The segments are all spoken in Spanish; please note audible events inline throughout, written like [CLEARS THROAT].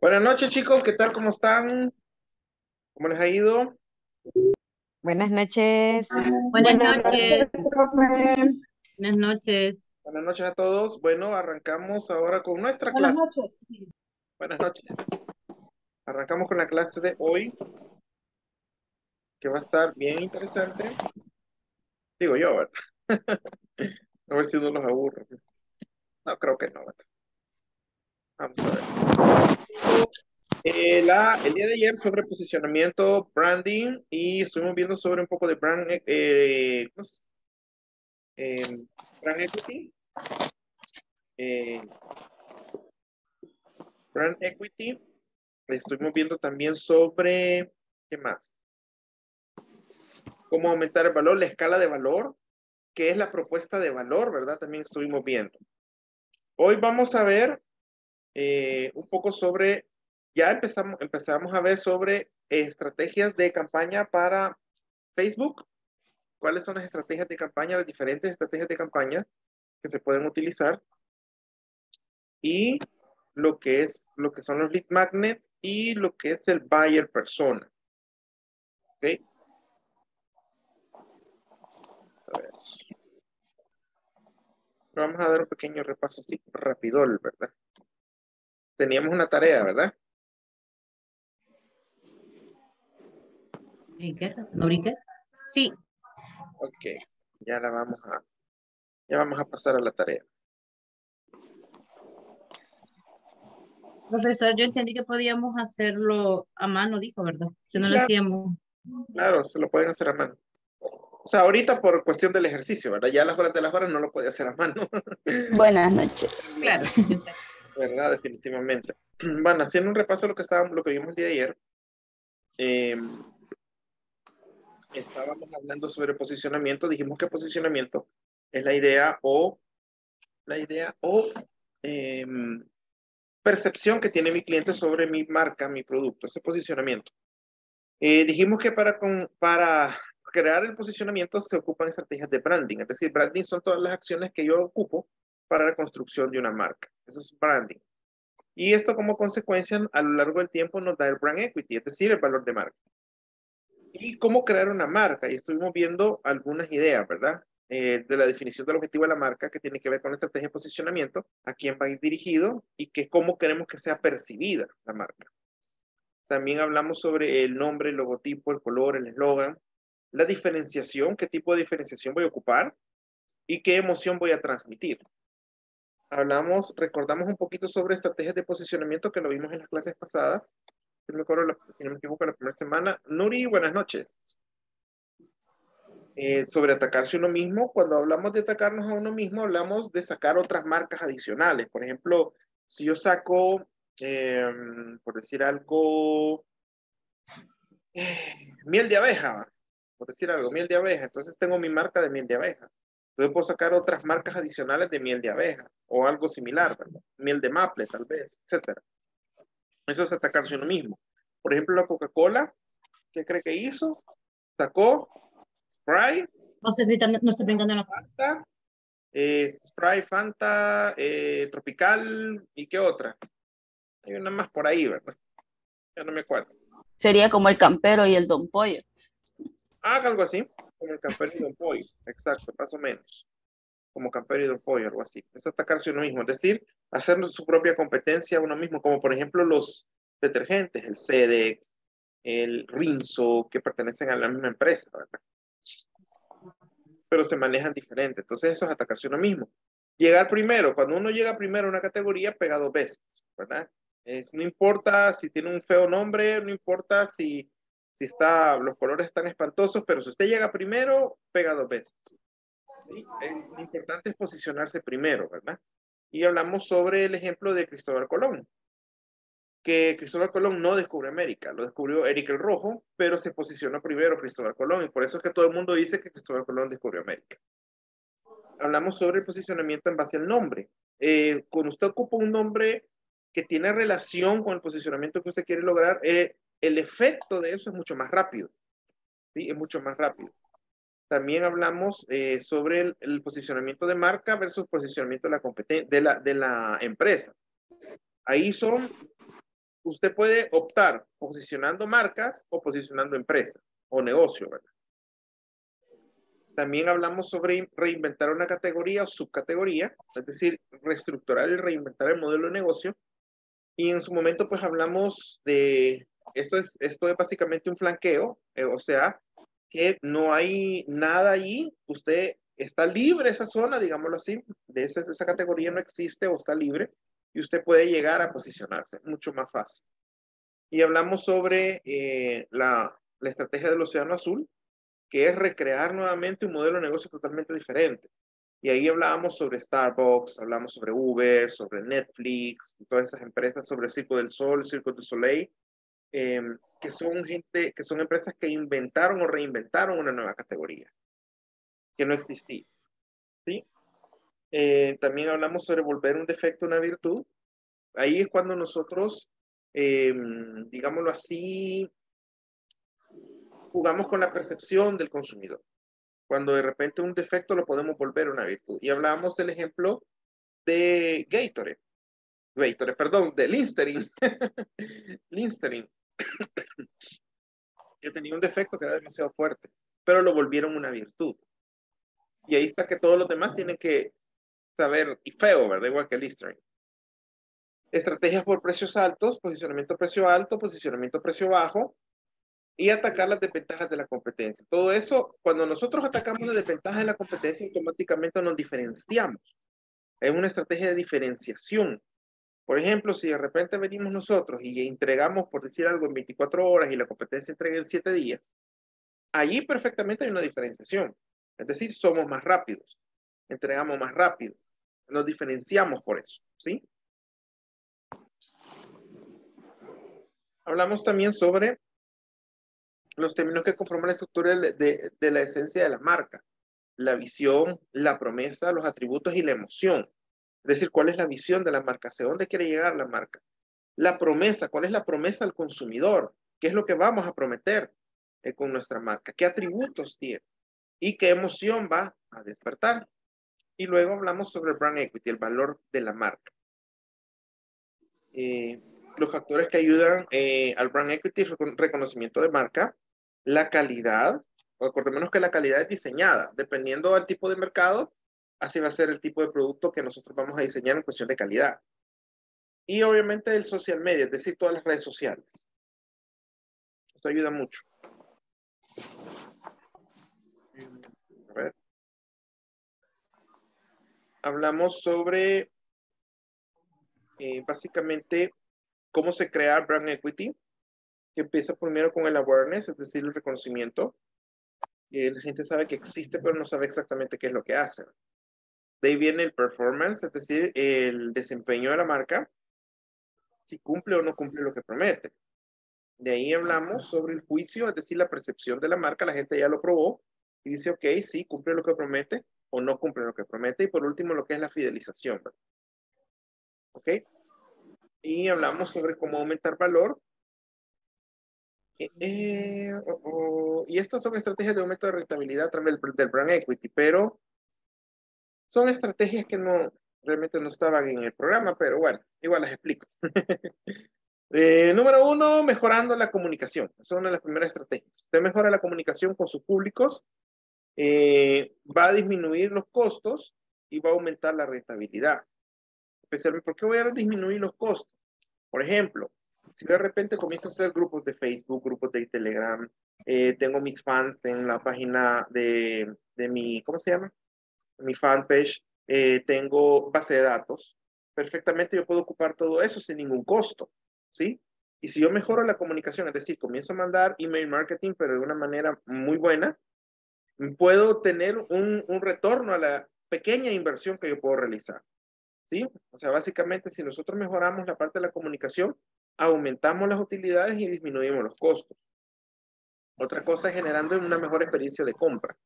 Buenas noches, chicos. ¿Qué tal? ¿Cómo están? ¿Cómo les ha ido? Buenas noches. Buenas Buenas noches. Buenas noches. Buenas noches a todos. Bueno, arrancamos ahora con nuestra Buenas clase. noches. Buenas noches. Arrancamos con la clase de hoy, que va a estar bien interesante. Digo yo, ¿verdad? [LAUGHS] A ver si no los aburro. No, creo que no. ¿verdad? Vamos a ver. Eh, la, el día de ayer sobre posicionamiento, branding, y estuvimos viendo sobre un poco de brand, eh. Eh, brand equity. Eh, brand equity. Estuvimos viendo también sobre, ¿qué más? Cómo aumentar el valor, la escala de valor, que es la propuesta de valor, ¿verdad? También estuvimos viendo. Hoy vamos a ver eh, un poco sobre, ya empezamos, empezamos a ver sobre estrategias de campaña para Facebook. ¿Cuáles son las estrategias de campaña, las diferentes estrategias de campaña que se pueden utilizar? Y lo que es, lo que son los lead magnets y lo que es el buyer persona. ¿Ok? A ver. Vamos a dar un pequeño repaso así, rapidol, ¿verdad? Teníamos una tarea, ¿verdad? ¿Fabriques? Sí. Ok, ya la vamos a, ya vamos a pasar a la tarea. Profesor, yo entendí que podíamos hacerlo a mano, dijo, ¿verdad? Que no lo Claro. hacíamos. Claro, se lo pueden hacer a mano. O sea, ahorita por cuestión del ejercicio, ¿verdad? Ya a las horas de las horas no lo puede hacer a mano, Buenas noches. Claro. [LAUGHS] ¿verdad? Definitivamente. [CLEARS THROAT] Bueno, haciendo un repaso de lo que estábamos, lo que vimos el día de ayer, eh, estábamos hablando sobre posicionamiento. Dijimos que posicionamiento es la idea o la idea o eh, percepción que tiene mi cliente sobre mi marca, mi producto, ese posicionamiento. Eh, dijimos que para, con, para crear el posicionamiento se ocupan estrategias de branding, es decir, branding son todas las acciones que yo ocupo para la construcción de una marca. Eso es branding. Y esto como consecuencia a lo largo del tiempo nos da el brand equity, es decir, el valor de marca. Y cómo crear una marca. Y estuvimos viendo algunas ideas, ¿verdad? Eh, de la definición del objetivo de la marca que tiene que ver con la estrategia de posicionamiento, a quién va a ir dirigido y que cómo queremos que sea percibida la marca. También hablamos sobre el nombre, el logotipo, el color, el eslogan, la diferenciación, qué tipo de diferenciación voy a ocupar y qué emoción voy a transmitir. Hablamos, recordamos un poquito sobre estrategias de posicionamiento que lo vimos en las clases pasadas. No me, acuerdo, si no me equivoco, la primera semana. Nuri, buenas noches. Eh, sobre atacarse uno mismo, cuando hablamos de atacarnos a uno mismo, hablamos de sacar otras marcas adicionales. Por ejemplo, si yo saco, eh, por decir algo, eh, miel de abeja, por decir algo, miel de abeja, entonces tengo mi marca de miel de abeja. Entonces puedo sacar otras marcas adicionales de miel de abeja o algo similar, ¿verdad? Miel de maple, tal vez, etcétera. Eso es atacarse uno mismo. Por ejemplo, la Coca-Cola, ¿qué cree que hizo? Sacó Sprite, No estoy no estoy brincando en la Fanta, eh, Sprite, Fanta, eh, Tropical, ¿y qué otra? Hay una más por ahí, ¿verdad? Ya no me acuerdo. Sería como el campero y el don pollo. Ah, algo así, como el campero y Don Pollo, exacto, más o menos. Como campero y Don Pollo, algo así. Es atacarse uno mismo, es decir, hacer su propia competencia a uno mismo, como por ejemplo los detergentes, el Sedex, el Rinso, que pertenecen a la misma empresa, ¿verdad? Pero se manejan diferente, entonces eso es atacarse uno mismo. Llegar primero, cuando uno llega primero a una categoría, pega dos veces, ¿verdad? No importa si tiene un feo nombre, no importa si si está, los colores están espantosos, pero si usted llega primero, pega dos veces. ¿sí? Lo importante es posicionarse primero, ¿verdad? Y hablamos sobre el ejemplo de Cristóbal Colón, que Cristóbal Colón no descubrió América, lo descubrió Eric el Rojo, pero se posicionó primero Cristóbal Colón, y por eso es que todo el mundo dice que Cristóbal Colón descubrió América. Hablamos sobre el posicionamiento en base al nombre. Eh, cuando usted ocupa un nombre que tiene relación con el posicionamiento que usted quiere lograr, eh, el efecto de eso es mucho más rápido. ¿sí? Es mucho más rápido. También hablamos eh, sobre el, posicionamiento de marca versus posicionamiento de la, de la, de la empresa. Ahí son usted puede optar posicionando marcas o posicionando empresas o negocio, ¿verdad? También hablamos sobre reinventar una categoría o subcategoría, es decir, reestructurar y reinventar el modelo de negocio. Y en su momento, pues hablamos de, esto es, esto es básicamente un flanqueo, eh, o sea, que no hay nada allí, usted está libre esa zona, digámoslo así, de esa, esa categoría no existe o está libre, y usted puede llegar a posicionarse mucho más fácil. Y hablamos sobre eh, la, la estrategia del Océano Azul, que es recrear nuevamente un modelo de negocio totalmente diferente. Y ahí hablábamos sobre Starbucks, hablamos sobre Uber, sobre Netflix, todas esas empresas, sobre el Circo del Sol, el Circo del Soleil, eh, que son gente, que son empresas que inventaron o reinventaron una nueva categoría que no existía. ¿sí? Eh, también hablamos sobre volver un defecto una virtud. Ahí es cuando nosotros, eh, digámoslo así, jugamos con la percepción del consumidor. Cuando de repente un defecto lo podemos volver una virtud. Y hablábamos del ejemplo de Gatorade. Gatorade, perdón, de Listerine. [LAUGHS] Listerine. [COUGHS] que tenía un defecto que era demasiado fuerte, pero lo volvieron una virtud. Y ahí está que todos los demás tienen que saber, y feo, ¿verdad? Igual que Listerine. Estrategias por precios altos, posicionamiento precio alto, posicionamiento precio bajo, y atacar las desventajas de la competencia. Todo eso, cuando nosotros atacamos las desventajas de la competencia, automáticamente nos diferenciamos. Es una estrategia de diferenciación. Por ejemplo, si de repente venimos nosotros y entregamos, por decir algo, en 24 horas y la competencia entrega en 7 días, allí perfectamente hay una diferenciación. Es decir, somos más rápidos, entregamos más rápido, nos diferenciamos por eso, ¿sí? Hablamos también sobre los términos que conforman la estructura de, de, la esencia de la marca. La visión, la promesa, los atributos y la emoción. Es decir, cuál es la visión de la marca, hacia dónde quiere llegar la marca. La promesa, cuál es la promesa al consumidor, qué es lo que vamos a prometer eh, con nuestra marca, qué atributos tiene y qué emoción va a despertar. Y luego hablamos sobre el brand equity, el valor de la marca. Eh, los factores que ayudan eh, al brand equity, reconocimiento de marca, la calidad, o acordémonos que la calidad es diseñada, dependiendo del tipo de mercado, así va a ser el tipo de producto que nosotros vamos a diseñar en cuestión de calidad. Y obviamente el social media, es decir, todas las redes sociales. Esto ayuda mucho. A ver. Hablamos sobre eh, básicamente cómo se crea brand equity que empieza primero con el awareness, es decir, el reconocimiento. La gente sabe que existe, pero no sabe exactamente qué es lo que hace. De ahí viene el performance, es decir, el desempeño de la marca, si cumple o no cumple lo que promete. De ahí hablamos sobre el juicio, es decir, la percepción de la marca, la gente ya lo probó y dice, ok, sí, cumple lo que promete o no cumple lo que promete. Y por último, lo que es la fidelización. ¿Ok? Y hablamos sobre cómo aumentar valor eh, eh, y estas son estrategias de aumento de rentabilidad a través del, brand equity, pero son estrategias que no realmente no estaban en el programa, pero bueno, igual las explico. [LAUGHS] Eh, número uno, mejorando la comunicación. Esa es una de las primeras estrategias. Usted mejora la comunicación con sus públicos, va a disminuir los costos y va a aumentar la rentabilidad. Especialmente, ¿por qué voy a disminuir los costos? Por ejemplo, si de repente comienzo a hacer grupos de Facebook, grupos de Telegram, eh, tengo mis fans en la página de, de mi, ¿cómo se llama? Mi fanpage, eh, tengo base de datos. Perfectamente yo puedo ocupar todo eso sin ningún costo, ¿sí? Y si yo mejoro la comunicación, es decir, comienzo a mandar email marketing, pero de una manera muy buena, puedo tener un, un retorno a la pequeña inversión que yo puedo realizar. ¿Sí? O sea, básicamente, si nosotros mejoramos la parte de la comunicación, aumentamos las utilidades y disminuimos los costos. Otra cosa es generando una mejor experiencia de compra.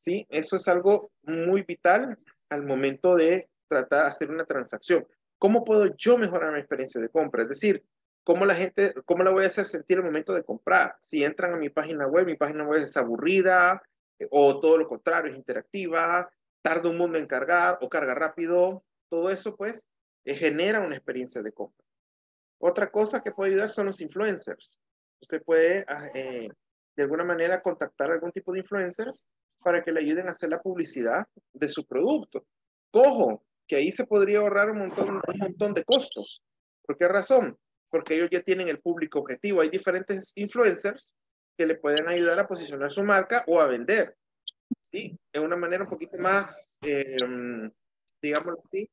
Sí, eso es algo muy vital al momento de tratar de hacer una transacción. ¿Cómo puedo yo mejorar mi experiencia de compra? Es decir, ¿cómo la gente, cómo la voy a hacer sentir el momento de comprar? Si entran a mi página web, mi página web es aburrida eh, o todo lo contrario, es interactiva, tarda un mundo en cargar o carga rápido, todo eso pues eh, genera una experiencia de compra. Otra cosa que puede ayudar son los influencers. Usted puede, ah, eh, de alguna manera, contactar a algún tipo de influencers para que le ayuden a hacer la publicidad de su producto. Cojo, que ahí se podría ahorrar un montón, un montón de costos. ¿Por qué razón? Porque ellos ya tienen el público objetivo. Hay diferentes influencers que le pueden ayudar a posicionar su marca o a vender. ¿Sí? De una manera un poquito más, eh, digámoslo así,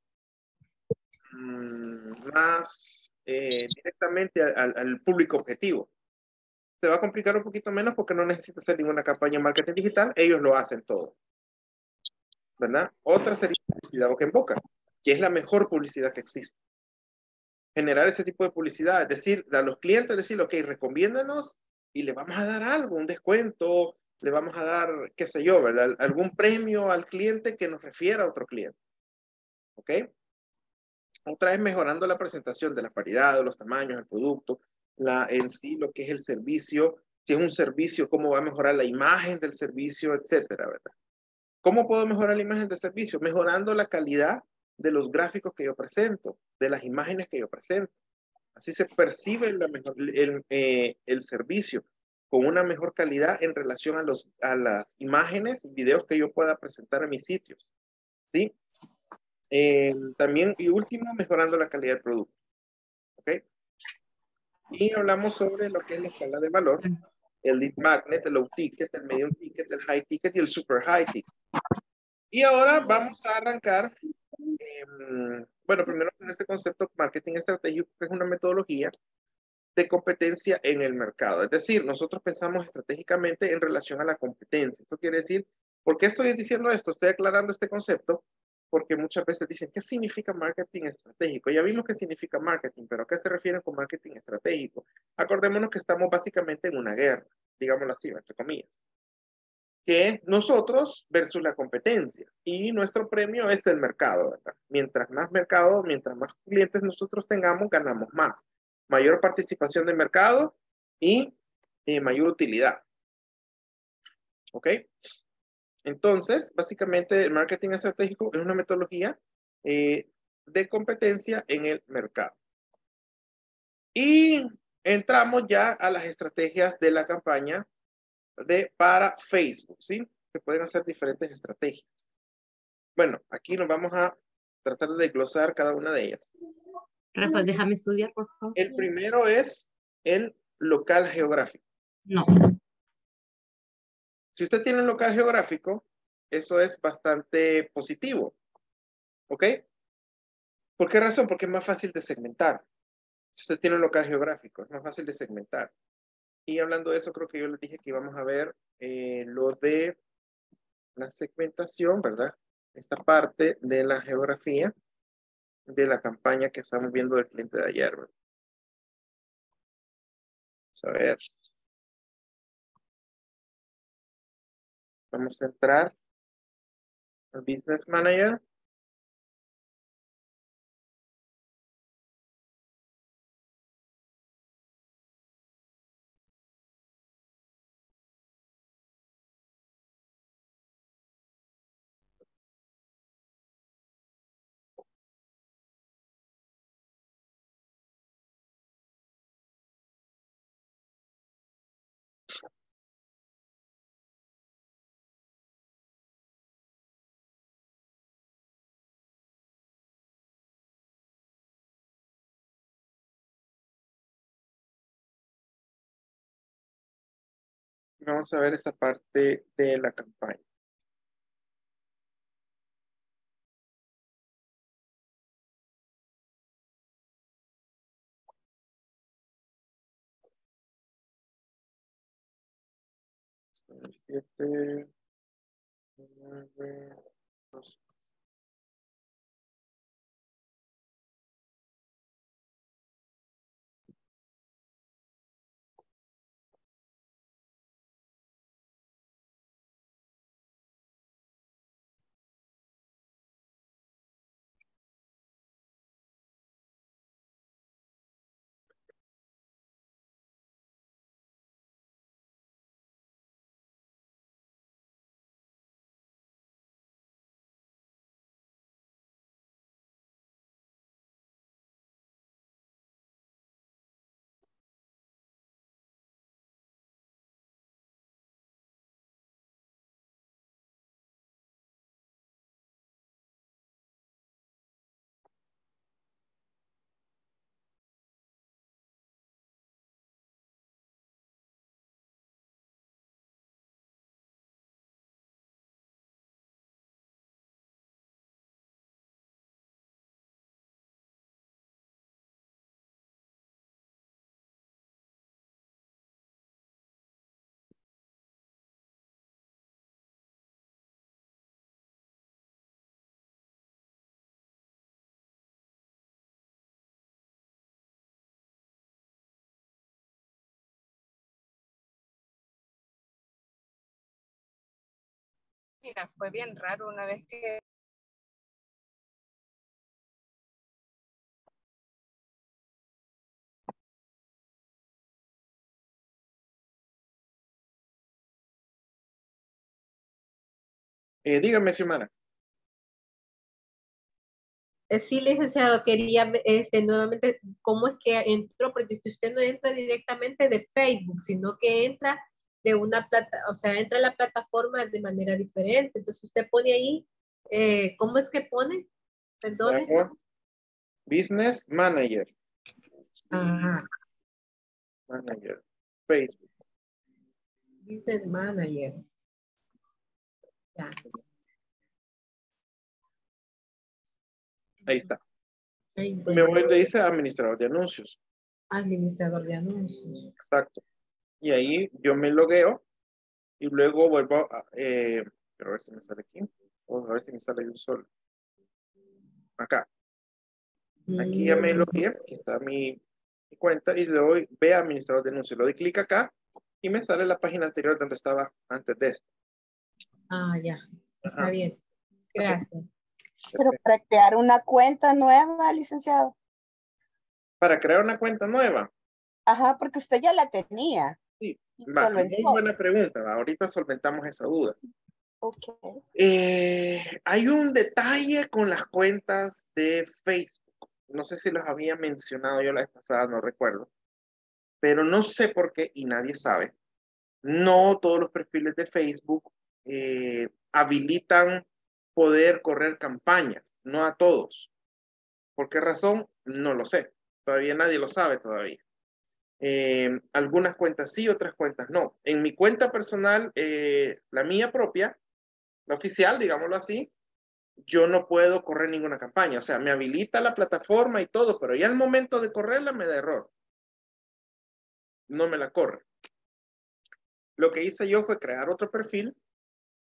mm, más eh, directamente al, al público objetivo se va a complicar un poquito menos porque no necesita hacer ninguna campaña de marketing digital, ellos lo hacen todo. ¿Verdad? Otra sería publicidad boca en boca, que es la mejor publicidad que existe. Generar ese tipo de publicidad, es decir, a los clientes decir, ok, recomiéndanos y le vamos a dar algo, un descuento, le vamos a dar, qué sé yo, ¿verdad? algún premio al cliente que nos refiera a otro cliente. ¿Ok? Otra es mejorando la presentación de la paridad, de los tamaños, del producto, la, en sí lo que es el servicio, si es un servicio, cómo va a mejorar la imagen del servicio, etcétera, ¿verdad? ¿Cómo puedo mejorar la imagen del servicio? Mejorando la calidad de los gráficos que yo presento, de las imágenes que yo presento. Así se percibe la mejor, el, eh, el servicio con una mejor calidad en relación a, los, a las imágenes y videos que yo pueda presentar en mis sitios. ¿Sí? Eh, también, y último, mejorando la calidad del producto. ¿Ok? Y hablamos sobre lo que es la escala de valor, el lead magnet, el low ticket, el medium ticket, el high ticket y el super high ticket. Y ahora vamos a arrancar, eh, bueno, primero con este concepto marketing estratégico, que es una metodología de competencia en el mercado. Es decir, nosotros pensamos estratégicamente en relación a la competencia. Esto quiere decir, ¿por qué estoy diciendo esto? Estoy aclarando este concepto porque muchas veces dicen, ¿qué significa marketing estratégico? Ya vimos qué significa marketing, pero ¿a qué se refieren con marketing estratégico? Acordémonos que estamos básicamente en una guerra, digámoslo así, entre comillas, que nosotros versus la competencia, y nuestro premio es el mercado, ¿verdad? Mientras más mercado, mientras más clientes nosotros tengamos, ganamos más. Mayor participación de mercado y eh, mayor utilidad. ¿Ok? Entonces, básicamente el marketing estratégico es una metodología eh, de competencia en el mercado. Y entramos ya a las estrategias de la campaña de para Facebook, ¿sí? Se pueden hacer diferentes estrategias. Bueno, aquí nos vamos a tratar de desglosar cada una de ellas. Rafa, déjame estudiar, por favor. El primero es el local geográfico. No. Si usted tiene un local geográfico, eso es bastante positivo. ¿Ok? ¿Por qué razón? Porque es más fácil de segmentar. Si usted tiene un local geográfico, es más fácil de segmentar. Y hablando de eso, creo que yo les dije que íbamos a ver eh, lo de la segmentación, ¿verdad? Esta parte de la geografía de la campaña que estamos viendo del cliente de ayer. ¿verdad? Vamos a ver. Vamos a entrar al Business Manager. Vamos a ver esa parte de la campaña. Siete, nueve, dos. Mira, fue bien raro una vez que Eh, dígame, Xiomara. Eh, Sí, licenciado, quería este, nuevamente cómo es que entró, porque usted no entra directamente de Facebook, sino que entra de una plata, o sea, entra a la plataforma de manera diferente. Entonces usted pone ahí, eh, ¿cómo es que pone? Perdone. Business Manager. Ajá, Manager. Facebook. Business Manager. Ya. Ahí está. Ahí, Me bueno, voy, le dice administrador de anuncios. administrador de anuncios. Exacto. Y ahí yo me logueo y luego vuelvo a, eh, quiero ver si me sale aquí. Vamos a ver si me sale un solo. Acá. Aquí ya me Mm, logueé. Aquí está mi, mi cuenta y le doy, ve a administrador de anuncios. Le doy clic acá y me sale la página anterior donde estaba antes de esta. Ah, ya, está Ajá. bien. Gracias. Pero para crear una cuenta nueva, licenciado. Para crear una cuenta nueva. Ajá, porque usted ya la tenía. Va, muy buena pregunta. va. Ahorita solventamos esa duda. Ok. Eh, hay un detalle con las cuentas de Facebook. No sé si los había mencionado yo la vez pasada, no recuerdo. Pero no sé por qué, y nadie sabe. No todos los perfiles de Facebook eh, habilitan poder correr campañas, no a todos. ¿Por qué razón? No lo sé. Todavía nadie lo sabe todavía. Eh, algunas cuentas sí, otras cuentas no. En mi cuenta personal, eh, la mía propia, la oficial, digámoslo así, yo no puedo correr ninguna campaña. O sea, me habilita la plataforma y todo, pero ya al momento de correrla me da error. No me la corre. Lo que hice yo fue crear otro perfil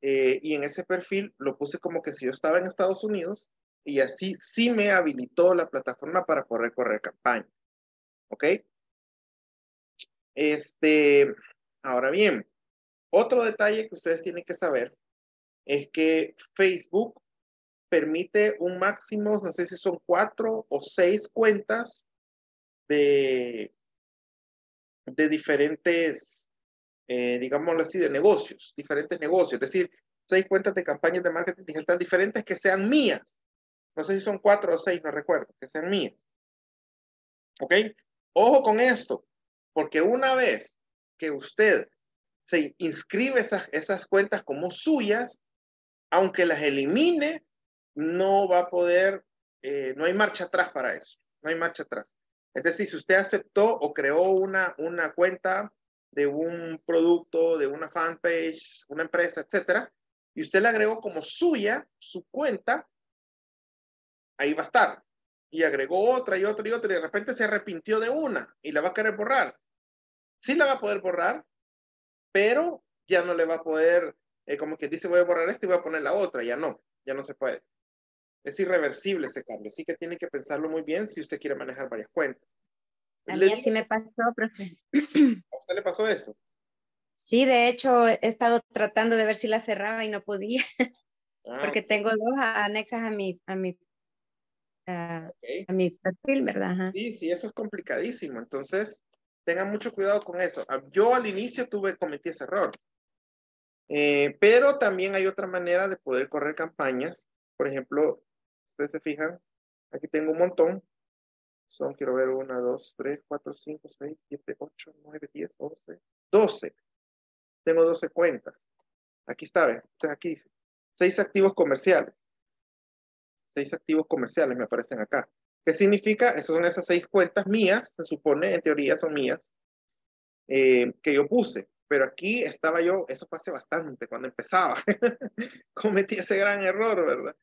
eh, y en ese perfil lo puse como que si yo estaba en Estados Unidos y así sí me habilitó la plataforma para poder correr campañas. ¿Ok? Este, ahora bien, otro detalle que ustedes tienen que saber es que Facebook permite un máximo, no sé si son cuatro o seis cuentas de, de diferentes, eh, digámoslo así, de negocios, diferentes negocios, es decir, seis cuentas de campañas de marketing digital diferentes que sean mías. No sé si son cuatro o seis, no recuerdo, que sean mías. ¿Ok? Ojo con esto, porque una vez que usted se inscribe esas, esas cuentas como suyas, aunque las elimine, no va a poder, eh, no hay marcha atrás para eso, no hay marcha atrás. Es decir, si usted aceptó o creó una, una cuenta de un producto, de una fanpage, una empresa, etcétera, y usted la agregó como suya, su cuenta, ahí va a estar. Y agregó otra y otra y otra, y de repente se arrepintió de una y la va a querer borrar. Sí la va a poder borrar, pero ya no le va a poder, eh, como que dice, voy a borrar esta y voy a poner la otra, ya no, ya no se puede. Es irreversible ese cambio, así que tiene que pensarlo muy bien si usted quiere manejar varias cuentas. A mí así me pasó, profe. ¿A usted le pasó eso? Sí, de hecho, he estado tratando de ver si la cerraba y no podía, Ah, porque tengo dos anexas a mi, a mi, a, ok. a mi perfil, ¿verdad? Ajá. Sí, sí, eso es complicadísimo. Entonces, tengan mucho cuidado con eso. Ah, Yo al inicio tuve, cometí ese error. Eh, pero también hay otra manera de poder correr campañas. Por ejemplo, ustedes se fijan, aquí tengo un montón. Son, quiero ver, 1, 2, 3, 4, 5, 6, 7, 8, 9, 10, 11, 12. Tengo 12 cuentas. Aquí está, ¿ven? Aquí dice, 6 activos comerciales. 6 activos comerciales me aparecen acá. ¿Qué significa? Esas son esas seis cuentas mías, se supone, en teoría son mías, eh, que yo puse. Pero aquí estaba yo, eso fue hace bastante, cuando empezaba. [LAUGHS] Cometí ese gran error, ¿verdad?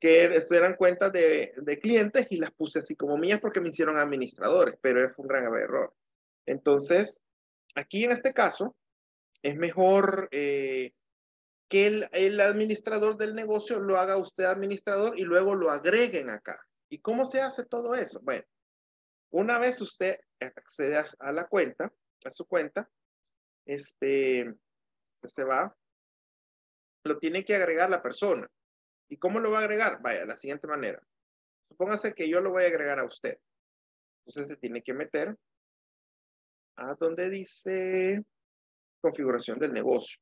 Que eso eran cuentas de, de clientes y las puse así como mías porque me hicieron administradores, pero fue un gran error. Entonces, aquí en este caso, es mejor eh, que el, el administrador del negocio lo haga usted administrador y luego lo agreguen acá. ¿Y cómo se hace todo eso? Bueno, una vez usted accede a, la cuenta, a su cuenta, este, se va lo tiene que agregar la persona. ¿Y cómo lo va a agregar? Vaya, de la siguiente manera. Supóngase que yo lo voy a agregar a usted. Entonces se tiene que meter a donde dice configuración del negocio.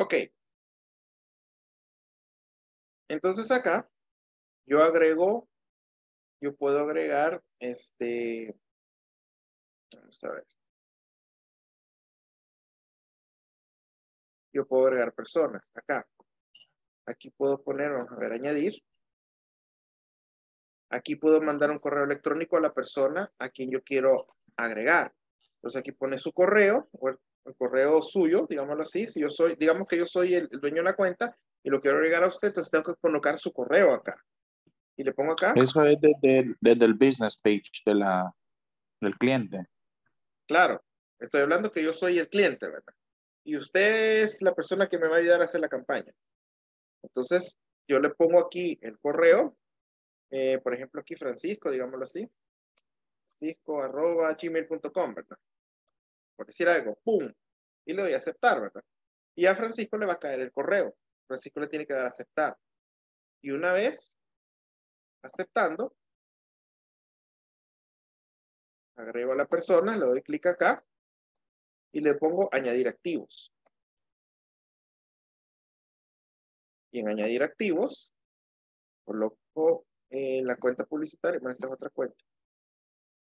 Ok. Entonces acá yo agrego, yo puedo agregar este, vamos a ver. Yo puedo agregar personas acá. Aquí puedo poner, vamos a ver, añadir. Aquí puedo mandar un correo electrónico a la persona a quien yo quiero agregar. Entonces aquí pone su correo correo suyo, digámoslo así. Si yo soy, digamos que yo soy el, el dueño de la cuenta y lo quiero agregar a usted, entonces tengo que colocar su correo acá. Y le pongo acá. Eso es desde, desde el business page de la, del cliente. Claro, estoy hablando que yo soy el cliente, ¿verdad? Y usted es la persona que me va a ayudar a hacer la campaña. Entonces, yo le pongo aquí el correo, eh, por ejemplo, aquí Francisco, digámoslo así, francisco arroba gmail.com, ¿verdad? Por decir algo, ¡pum! Y le doy a aceptar, ¿verdad? Y a Francisco le va a caer el correo. Francisco le tiene que dar a aceptar. Y una vez aceptando, agrego a la persona, le doy clic acá y le pongo añadir activos. Y en añadir activos, coloco en la cuenta publicitaria, bueno, esta es otra cuenta.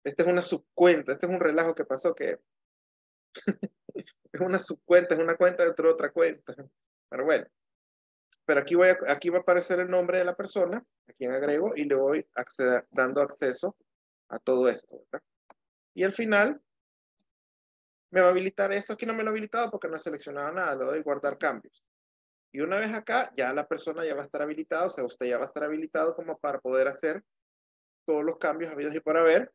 Esta es una subcuenta, este es un relajo que pasó que es [LAUGHS] una subcuenta, es una cuenta dentro de otra cuenta. Pero bueno, pero aquí, voy a, aquí va a aparecer el nombre de la persona, a quien agrego, y le voy dando acceso a todo esto. ¿verdad? Y al final, me va a habilitar esto. Aquí no me lo ha habilitado porque no he seleccionado nada. Le doy guardar cambios. Y una vez acá, ya la persona ya va a estar habilitada, o sea, usted ya va a estar habilitado como para poder hacer todos los cambios habidos y por haber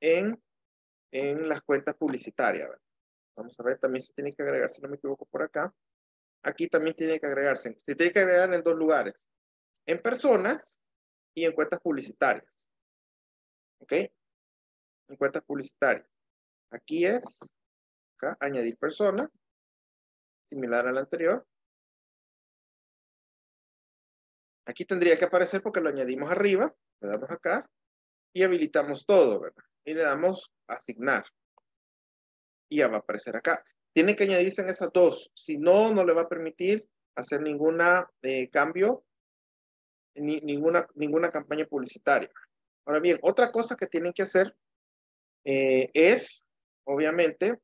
en, en las cuentas publicitarias. ¿verdad? Vamos a ver, también se tiene que agregar, si no me equivoco, por acá aquí también tiene que agregarse. Se tiene que agregar en dos lugares. En personas y en cuentas publicitarias. ¿Ok? En cuentas publicitarias. Aquí es, acá, añadir persona. Similar al anterior. Aquí tendría que aparecer porque lo añadimos arriba. Le damos acá. Y habilitamos todo, ¿verdad? Y le damos asignar. Y ya va a aparecer acá tiene que añadirse en esas dos. Si no, no le va a permitir hacer ninguna eh, cambio, ni, ninguna, ninguna campaña publicitaria. Ahora bien, otra cosa que tienen que hacer eh, es, obviamente,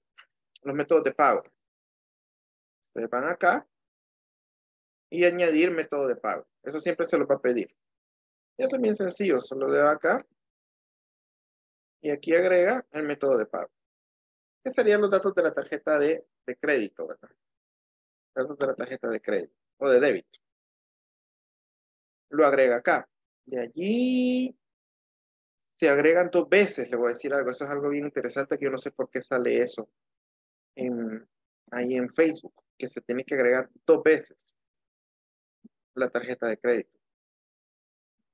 los métodos de pago. Ustedes van acá y añadir método de pago. Eso siempre se lo va a pedir. eso es bien sencillo, solo le da acá y aquí agrega el método de pago. ¿Qué serían los datos de la tarjeta de, de crédito, verdad? Datos de la tarjeta de crédito o de débito. Lo agrega acá. De allí se agregan dos veces, le voy a decir algo. Eso es algo bien interesante que yo no sé por qué sale eso ahí en Facebook, que se tiene que agregar dos veces la tarjeta de crédito.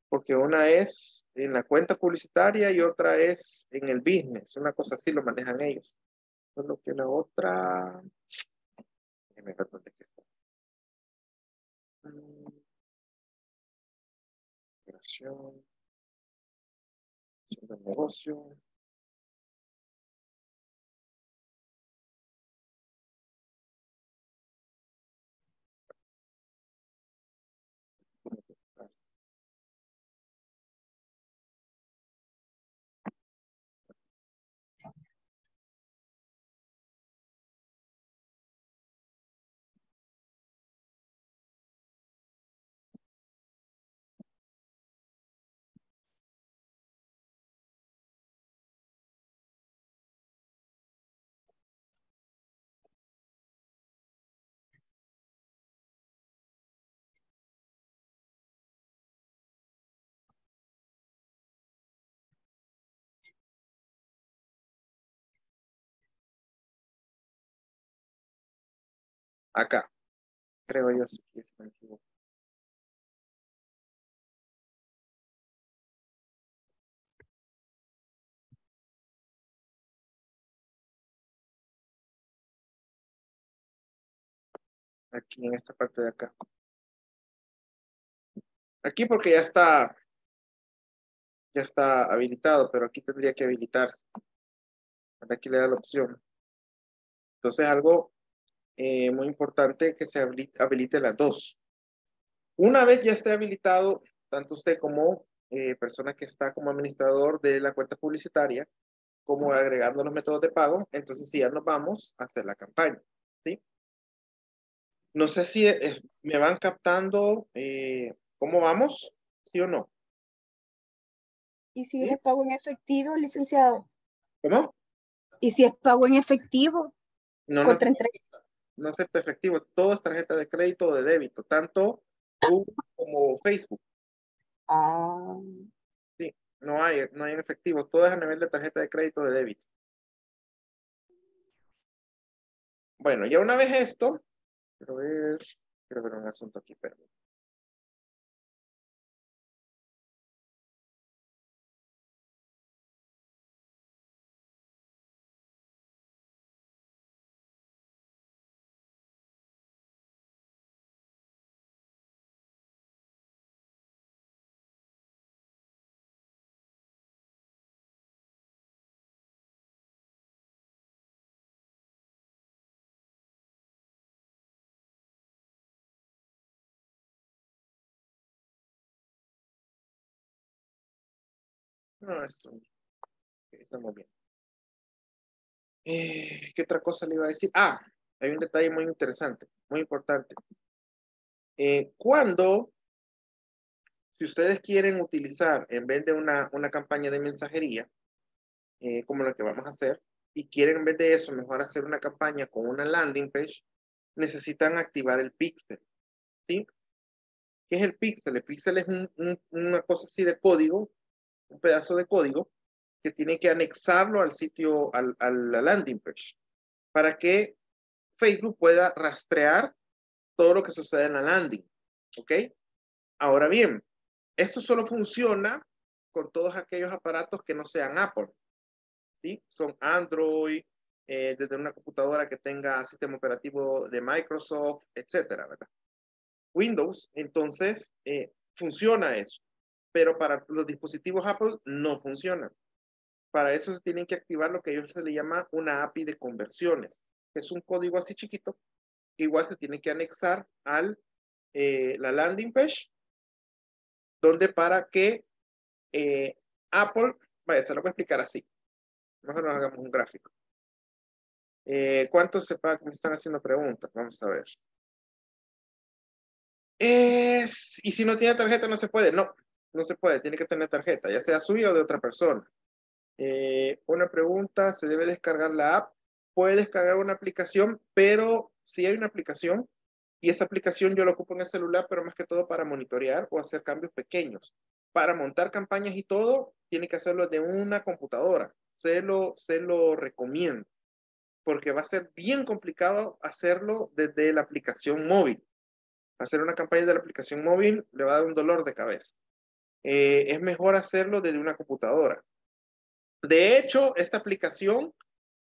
Porque una es en la cuenta publicitaria y otra es en el business. Una cosa así lo manejan ellos. Solo que la otra... Déjeme ver dónde está. Operación. del negocio. Acá. Creo yo, si me equivoco. Aquí en esta parte de acá. Aquí porque ya está, ya está habilitado, pero aquí tendría que habilitarse. Aquí le da la opción. Entonces algo eh, muy importante que se habilite, habilite las dos. Una vez ya esté habilitado, tanto usted como eh, persona que está como administrador de la cuenta publicitaria, como agregando los métodos de pago, entonces sí, ya nos vamos a hacer la campaña. ¿sí? No sé si eh, me van captando eh, cómo vamos, sí o no. ¿Y si es pago en efectivo, licenciado? ¿Cómo? ¿Y si es pago en efectivo? No, no, Contra entrega. No acepta efectivo, todo es tarjeta de crédito o de débito, tanto Google como Facebook. Ah, No hay, no hay en efectivo, todo es a nivel de tarjeta de crédito o de débito. Bueno, ya una vez esto, quiero ver, quiero ver un asunto aquí, perdón. No, esto. Estamos bien. Eh, ¿Qué otra cosa le iba a decir? Ah, hay un detalle muy interesante, muy importante. Eh, cuando, si ustedes quieren utilizar, en vez de una, una campaña de mensajería, eh, como la que vamos a hacer, y quieren en vez de eso, mejor hacer una campaña con una landing page, necesitan activar el pixel. ¿Sí? ¿Qué es el pixel? El pixel es un- un- una cosa así de código un pedazo de código que tiene que anexarlo al sitio, al, a la landing page, para que Facebook pueda rastrear todo lo que sucede en la landing. ¿Ok? Ahora bien, esto solo funciona con todos aquellos aparatos que no sean Apple. ¿Sí? Son Android, eh, desde una computadora que tenga sistema operativo de Microsoft, etcétera, ¿verdad? Windows, entonces, eh, funciona eso pero para los dispositivos Apple no funciona. Para eso se tienen que activar lo que ellos se le llama una API de conversiones, que es un código así chiquito, que igual se tiene que anexar al eh, la landing page, donde para que eh, Apple, vaya, se lo voy a explicar así. Mejor nos hagamos un gráfico. Eh, ¿Cuántos se pagan? Me están haciendo preguntas. Vamos a ver. Es, y si no tiene tarjeta no se puede. No, no se puede. Tiene que tener tarjeta, ya sea suya o de otra persona. Eh, una pregunta, ¿se debe descargar la app? Puede descargar una aplicación, pero si hay una aplicación y esa aplicación yo la ocupo en el celular, pero más que todo para monitorear o hacer cambios pequeños. Para montar campañas y todo, tiene que hacerlo de una computadora. Se lo, se lo recomiendo, porque va a ser bien complicado hacerlo desde la aplicación móvil. Hacer una campaña de la aplicación móvil le va a dar un dolor de cabeza. Eh, es mejor hacerlo desde una computadora. De hecho, esta aplicación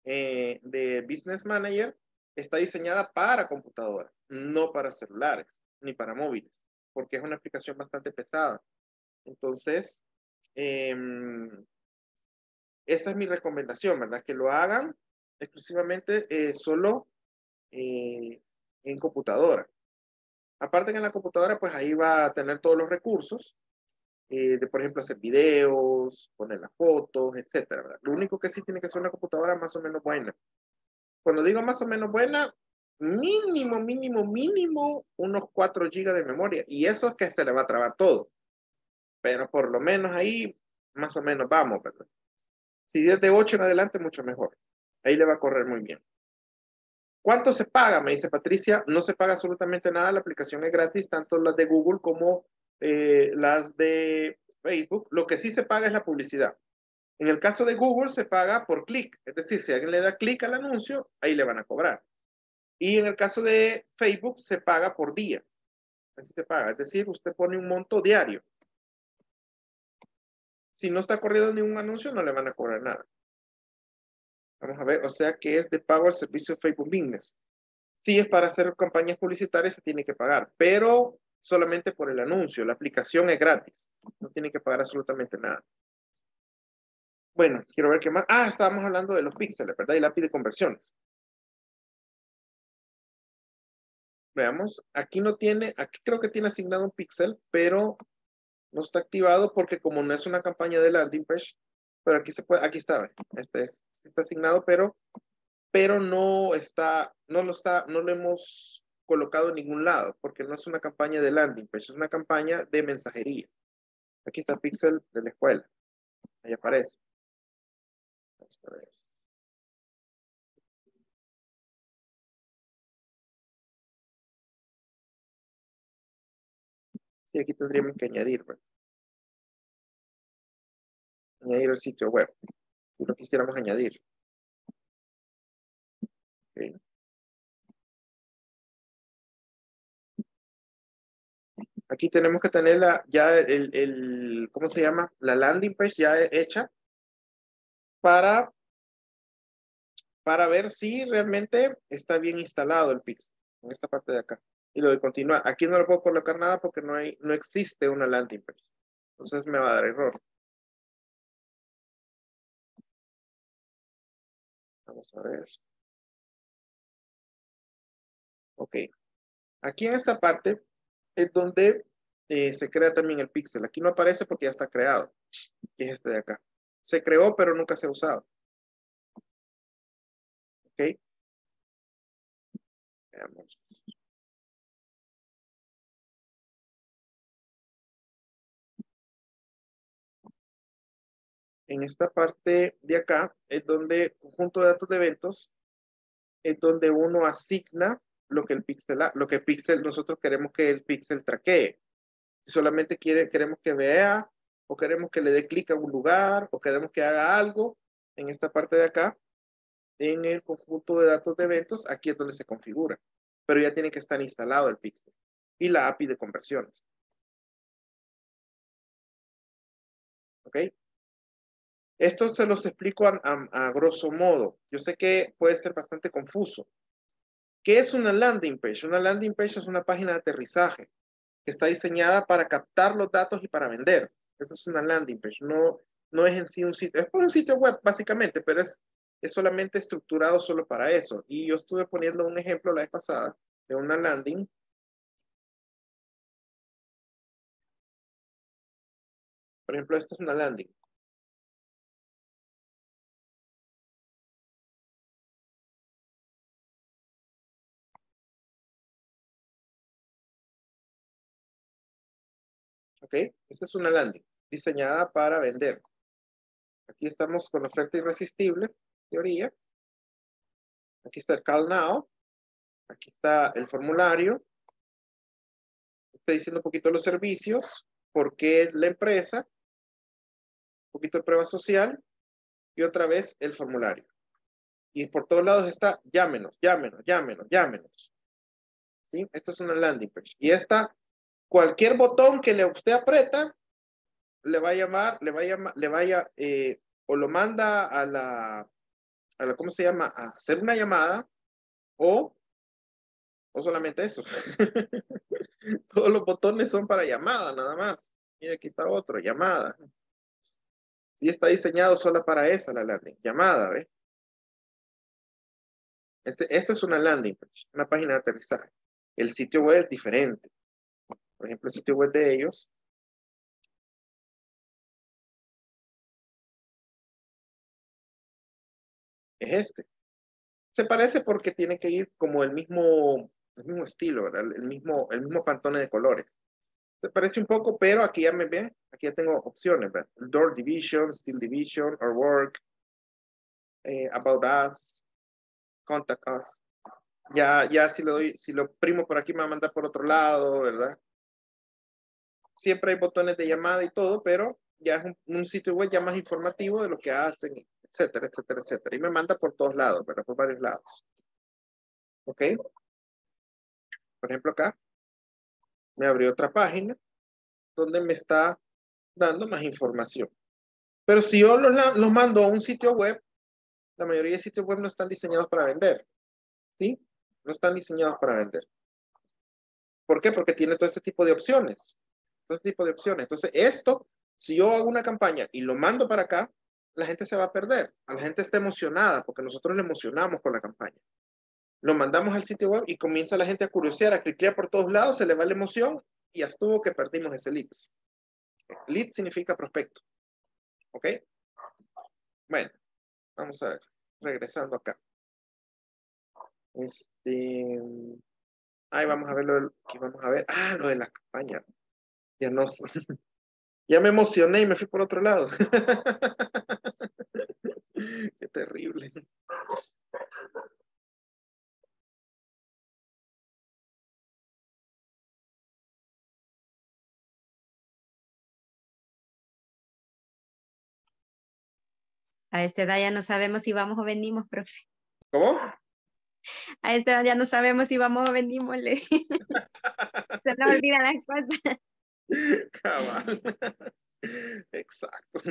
eh, de Business Manager está diseñada para computadora, no para celulares ni para móviles, porque es una aplicación bastante pesada. Entonces, em, esa es mi recomendación, ¿verdad? Que lo hagan exclusivamente eh, solo eh, en computadora. Aparte que en la computadora, pues ahí va a tener todos los recursos eh, de, por ejemplo, hacer videos, poner las fotos. ¿verdad? Lo único que sí tiene que ser una computadora más o menos buena. Cuando digo más o menos buena, mínimo, mínimo, mínimo unos 4 GB de memoria. Y eso es que se le va a trabar todo. Pero por lo menos ahí, más o menos vamos, ¿verdad? Si es de 8 en adelante, mucho mejor. Ahí le va a correr muy bien. ¿Cuánto se paga? Me dice Patricia. No se paga absolutamente nada. La aplicación es gratis, tanto las de Google como eh, las de Facebook. Lo que sí se paga es la publicidad. En el caso de Google se paga por clic. Es decir, si alguien le da clic al anuncio, ahí le van a cobrar. Y en el caso de Facebook se paga por día. Así se paga. Es decir, usted pone un monto diario. Si no está corriendo ningún anuncio, no le van a cobrar nada. Vamos a ver, o sea que es de pago al servicio Facebook Business. Si es para hacer campañas publicitarias, se tiene que pagar, pero solamente por el anuncio. La aplicación es gratis. No tiene que pagar absolutamente nada. Bueno, quiero ver qué más. Ah, estábamos hablando de los píxeles, ¿verdad? Y la API de conversiones. Veamos, aquí no tiene, aquí creo que tiene asignado un píxel, pero no está activado porque como no es una campaña de landing page, pero aquí se puede, aquí está, este es, está asignado, pero, pero no está, no lo está, no lo hemos colocado en ningún lado, porque no es una campaña de landing page, es una campaña de mensajería. Aquí está el pixel de la escuela. Ahí aparece. Vamos a ver. Sí, aquí tendríamos que añadir, ¿verdad? Añadir el sitio web. Si lo quisiéramos añadir. Ok. Aquí tenemos que tener la, ya el, el, ¿cómo se llama? La landing page ya hecha para, para ver si realmente está bien instalado el Pixel en esta parte de acá. Y lo de continuar. Aquí no le puedo colocar nada porque no, hay, no existe una landing page. Entonces me va a dar error. Vamos a ver. Ok. Aquí en esta parte es donde eh, se crea también el pixel. Aquí no aparece porque ya está creado, que es este de acá. Se creó, pero nunca se ha usado. Ok. Veamos. En esta parte de acá es donde, conjunto de datos de eventos, es donde uno asigna lo que el pixel, lo que el pixel, nosotros queremos que el pixel traquee. Si solamente quiere, queremos que vea, o queremos que le dé clic a un lugar, o queremos que haga algo en esta parte de acá, en el conjunto de datos de eventos, aquí es donde se configura. Pero ya tiene que estar instalado el pixel y la API de conversiones. ¿Ok? Esto se los explico a, a, grosso modo. Yo sé que puede ser bastante confuso. ¿Qué es una landing page? Una landing page es una página de aterrizaje que está diseñada para captar los datos y para vender. Esa es una landing page. No, no es en sí un sitio, es un sitio web básicamente, pero es, es solamente estructurado solo para eso. Y yo estuve poniendo un ejemplo la vez pasada de una landing. Por ejemplo, esta es una landing. ¿Ok? Esta es una landing diseñada para vender. Aquí estamos con oferta irresistible, teoría. Aquí está el call now. Aquí está el formulario. Está diciendo un poquito los servicios, por qué la empresa, un poquito de prueba social y otra vez el formulario. Y por todos lados está llámenos, llámenos, llámenos, llámenos. ¿Sí? Esta es una landing page. Y esta cualquier botón que le usted aprieta, le va a llamar, le va a llamar, le vaya, eh, o lo manda a la, a la, ¿cómo se llama? A hacer una llamada, o, o solamente eso. [LAUGHS] Todos los botones son para llamada, nada más. Mira, aquí está otro, llamada. Sí está diseñado solo para esa la landing, llamada, ¿ve? Este, esta es una landing una página de aterrizaje. El sitio web es diferente. Por ejemplo, el sitio web de ellos. Es este. Se parece porque tiene que ir como el mismo, el mismo estilo. El mismo, el mismo pantone de colores. Se parece un poco, pero aquí ya me ven, aquí ya tengo opciones, ¿verdad? Door Division, Steel Division, Our Work, eh, About Us, Contact Us. Ya, ya si lo doy, si lo primo por aquí me va a mandar por otro lado, ¿verdad? Siempre hay botones de llamada y todo, pero ya es un, sitio web ya más informativo de lo que hacen, etcétera, etcétera, etcétera. Y me manda por todos lados, pero por varios lados. ¿Ok? Por ejemplo, acá me abrió otra página donde me está dando más información. Pero si yo los, los mando a un sitio web, la mayoría de sitios web no están diseñados para vender. ¿Sí? No están diseñados para vender. ¿Por qué? Porque tiene todo este tipo de opciones. Todo este tipo de opciones. Entonces, esto, si yo hago una campaña y lo mando para acá, la gente se va a perder. La gente está emocionada porque nosotros le emocionamos con la campaña. Lo mandamos al sitio web y comienza la gente a curiosear, a cliquear por todos lados, se le va la emoción y estuvo que perdimos ese leads. Lead significa prospecto. ¿Ok? Bueno, vamos a ver. Regresando acá. Este. Ahí vamos a ver lo que vamos a ver. Ah, lo de la campaña. Ya no sé. Ya me emocioné y me fui por otro lado. [LAUGHS] Qué terrible. A esta edad ya no sabemos si vamos o venimos, profe. ¿Cómo? A esta edad ya no sabemos si vamos o venimos. le- [LAUGHS] Se nos olvidan las cosas. [LAUGHS] Cabal. Exacto.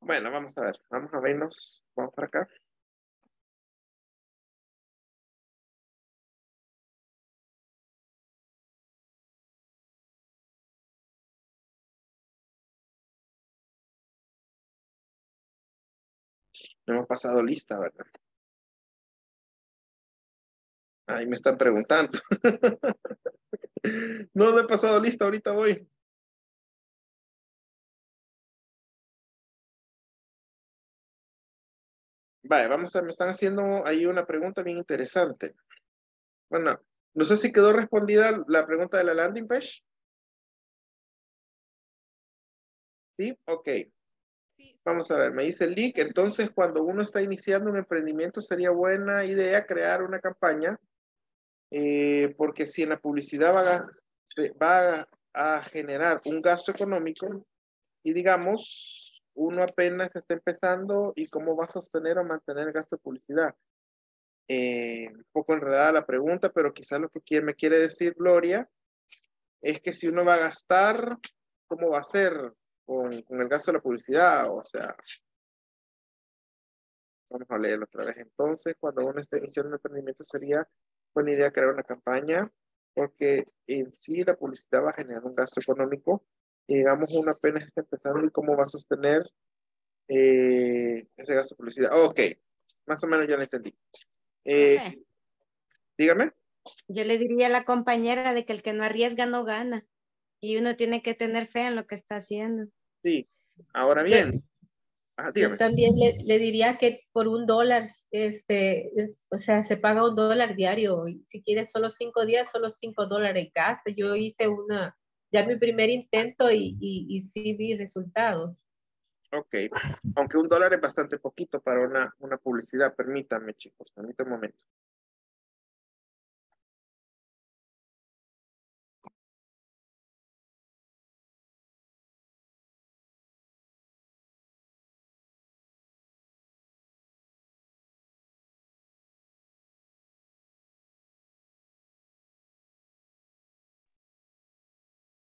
Bueno, vamos a ver. Vamos a vernos. Vamos para acá. No hemos pasado lista, ¿verdad? Ahí me están preguntando. [LAUGHS] No, no he pasado lista, ahorita voy. Vale, vamos a, me están haciendo ahí una pregunta bien interesante. Bueno, no sé si quedó respondida la pregunta de la landing page. ¿Sí? Ok. Vamos a ver, me dice el link. Entonces, cuando uno está iniciando un emprendimiento, sería buena idea crear una campaña, eh, porque si en la publicidad va a, se va a generar un gasto económico y digamos, uno apenas está empezando y cómo va a sostener o mantener el gasto de publicidad. Eh, un poco enredada la pregunta, pero quizás lo que quiere, me quiere decir Gloria es que si uno va a gastar, ¿cómo va a ser con, con el gasto de la publicidad? O sea, vamos a leerlo otra vez. Entonces, cuando uno está iniciando un emprendimiento, sería buena idea crear una campaña, porque en sí la publicidad va a generar un gasto económico y digamos uno apenas está empezando y cómo va a sostener eh, ese gasto de publicidad. Ok, más o menos ya lo entendí. Eh, Profe, dígame. Yo le diría a la compañera de que el que no arriesga no gana. Y uno tiene que tener fe en lo que está haciendo. Sí. Ahora bien. Ajá, Yo también le, le diría que por un dólar, este, es- o sea, se paga un dólar diario. Y si quieres solo cinco días, solo cinco dólares gasta. Yo hice una, ya mi primer intento y, y, y sí vi resultados. Ok. Aunque un dólar es bastante poquito para una, una publicidad. Permítanme, chicos. Permítanme un momento.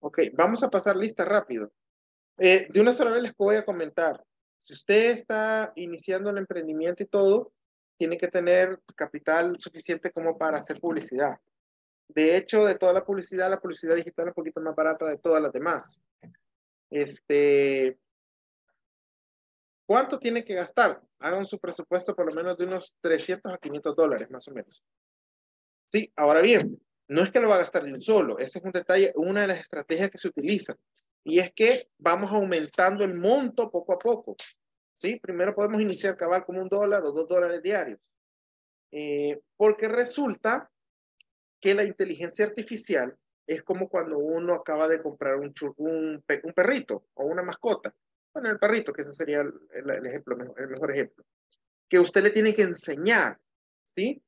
Ok, vamos a pasar lista rápido. Eh, de una sola vez les voy a comentar. Si usted está iniciando el emprendimiento y todo, tiene que tener capital suficiente como para hacer publicidad. De hecho, de toda la publicidad, la publicidad digital es un poquito más barata de todas las demás. Este, ¿cuánto tiene que gastar? Hagan su presupuesto por lo menos de unos 300 a 500 dólares, más o menos. Sí, ahora bien, no es que lo va a gastar un solo. Ese es un detalle, una de las estrategias que se utiliza. Y es que vamos aumentando el monto poco a poco. ¿Sí? Primero podemos iniciar cabal como un dólar o dos dólares diarios. Eh, porque resulta que la inteligencia artificial es como cuando uno acaba de comprar un, un, pe- un perrito o una mascota. Bueno, el perrito, que ese sería el, el- ejemplo, el mejor ejemplo. Que usted le tiene que enseñar, ¿sí?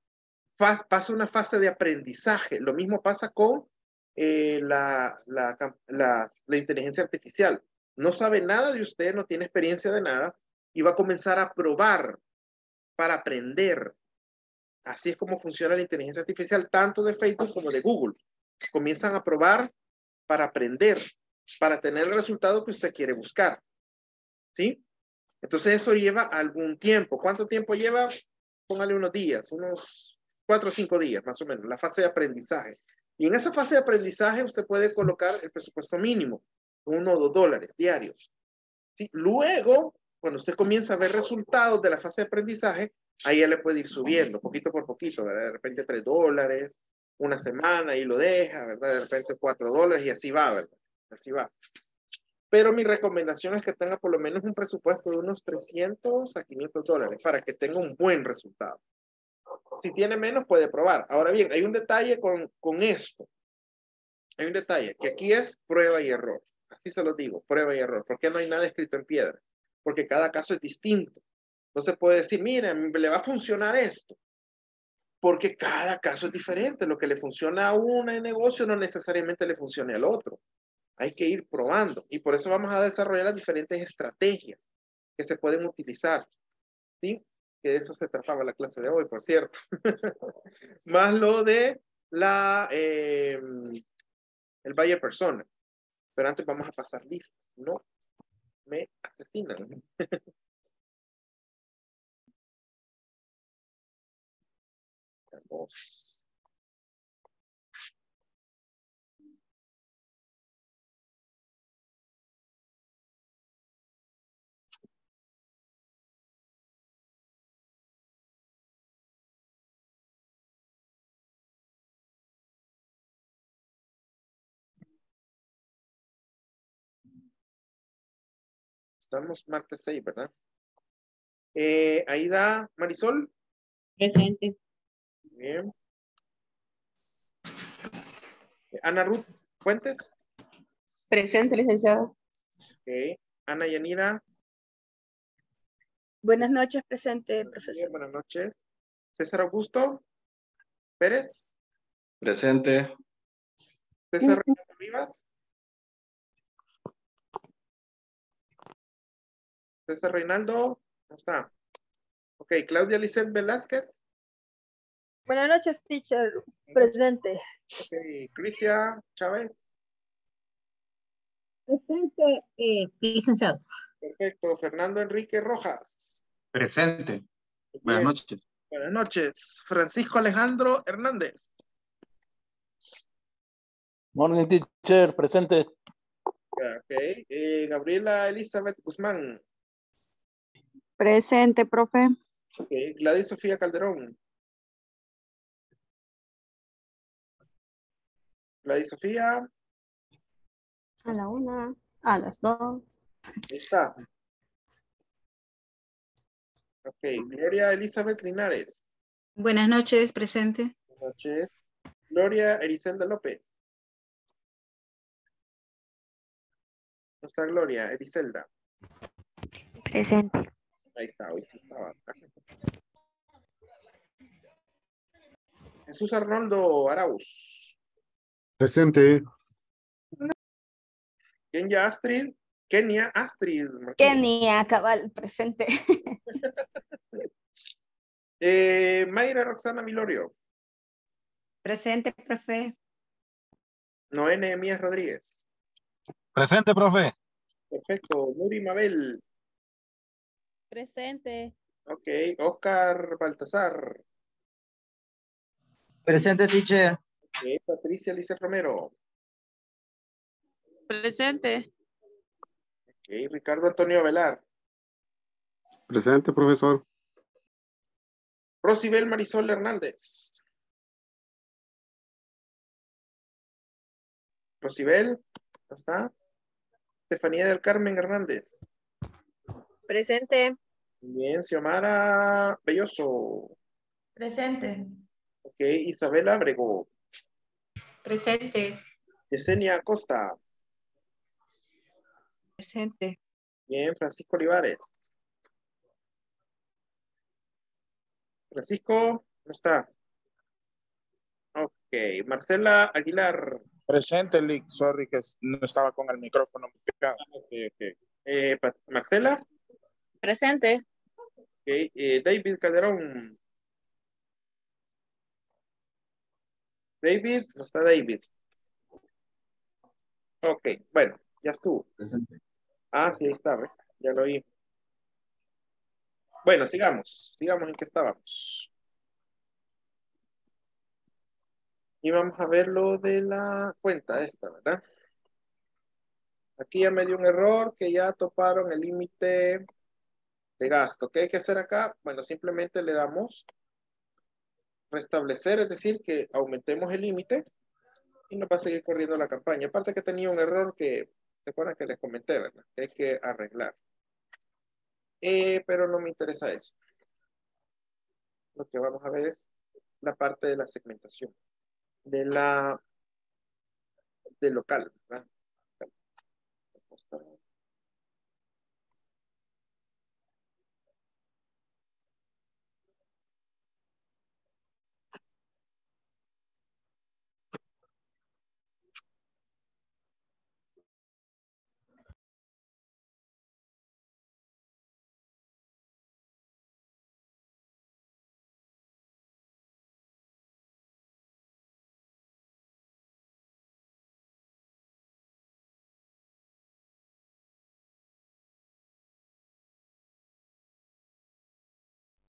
Pasa una fase de aprendizaje. Lo mismo pasa con eh, la, la, las- la inteligencia artificial. No sabe nada de usted, no tiene experiencia de nada y va a comenzar a probar para aprender. Así es como funciona la inteligencia artificial, tanto de Facebook como de Google. Comienzan a probar para aprender, para tener el resultado que usted quiere buscar. ¿Sí? Entonces eso lleva algún tiempo. ¿Cuánto tiempo lleva? Póngale unos días, unos cuatro o cinco días más o menos, la fase de aprendizaje. Y en esa fase de aprendizaje usted puede colocar el presupuesto mínimo, uno o dos dólares diarios. ¿Sí? Luego, cuando usted comienza a ver resultados de la fase de aprendizaje, ahí ya le puede ir subiendo poquito por poquito, ¿verdad? de repente tres dólares, una semana y lo deja, ¿verdad? De repente cuatro dólares y así va, ¿verdad? Así va. Pero mi recomendación es que tenga por lo menos un presupuesto de unos 300 a 500 dólares para que tenga un buen resultado. Si tiene menos, puede probar. Ahora bien, hay un detalle con, con esto. Hay un detalle, que aquí es prueba y error. Así se lo digo, prueba y error. ¿Por qué no hay nada escrito en piedra? Porque cada caso es distinto. No se puede decir, mire, le va a funcionar esto. Porque cada caso es diferente. Lo que le funciona a uno en negocio no necesariamente le funcione al otro. Hay que ir probando. Y por eso vamos a desarrollar las diferentes estrategias que se pueden utilizar. ¿Sí? Que de eso se trataba la clase de hoy, por cierto. [LAUGHS] Más lo de la, eh, el Valle Persona. Pero antes vamos a pasar listas. No me asesinan. [LAUGHS] Vamos. Estamos martes 6, ¿verdad? Eh, Aida Marisol. Presente. Bien. Ana Ruth Fuentes. Presente, licenciado. Ok. Ana Yanira. Buenas noches, presente, Bien, profesor. buenas noches. César Augusto Pérez. Presente. César Rivas. César Reinaldo. No está. Ok. Claudia Lisset Velázquez. Buenas noches, teacher. Presente. Ok. Crisia Chávez. Presente, eh, licenciado. Perfecto. Fernando Enrique Rojas. Presente. Buenas noches. Buenas noches. Francisco Alejandro Hernández. Morning, teacher, presente. Ok. Eh, Gabriela Elizabeth Guzmán. Presente, profe. Ok. Gladys Sofía Calderón. Gladys Sofía. A la una, a las dos. Ahí está. Ok. Gloria Elizabeth Linares. Buenas noches, presente. Buenas noches. Gloria Ericelda López. ¿No está Gloria Ericelda? Presente. Ahí está, hoy sí estaba. Jesús Arnoldo Arauz. Presente. Kenia Astrid. Kenia Astrid. Martínez. Kenia, cabal, presente. [LAUGHS] Eh, Mayra Roxana Milorio. Presente, profe. Noé Nehemías Rodríguez. Presente, profe. Perfecto. Nuri Mabel. Presente. Ok. Oscar Baltasar. Presente, teacher. Ok. Patricia Lice Romero. Presente. Ok. Ricardo Antonio Velar. Presente, profesor. Rosibel Marisol Hernández. Rosibel, ¿no está? Estefanía del Carmen Hernández. Presente. Bien, Xiomara Belloso. Presente. Ok, Isabel Abrego. Presente. Yesenia Acosta. Presente. Bien, Francisco Olivares. Francisco, ¿no está? Ok, Marcela Aguilar. Presente, Lick. Sorry que no estaba con el micrófono pegado. Ok, ok. Eh, Marcela. Presente. Ok, eh, David Calderón. David, no está David. Ok, bueno, ya estuvo. Ah, sí, ahí está, ¿ves? ya lo oí. Bueno, sigamos, sigamos en qué estábamos. Y vamos a ver lo de la cuenta esta, ¿verdad? Aquí ya me dio un error que ya toparon el límite de gasto. ¿Qué hay que hacer acá? Bueno, simplemente le damos restablecer, es decir, que aumentemos el límite y nos va a seguir corriendo la campaña. Aparte que tenía un error que, se acuerdan que les comenté, ¿verdad? Que hay que arreglar. Eh, pero no me interesa eso. Lo que vamos a ver es la parte de la segmentación, de la, del local, ¿verdad?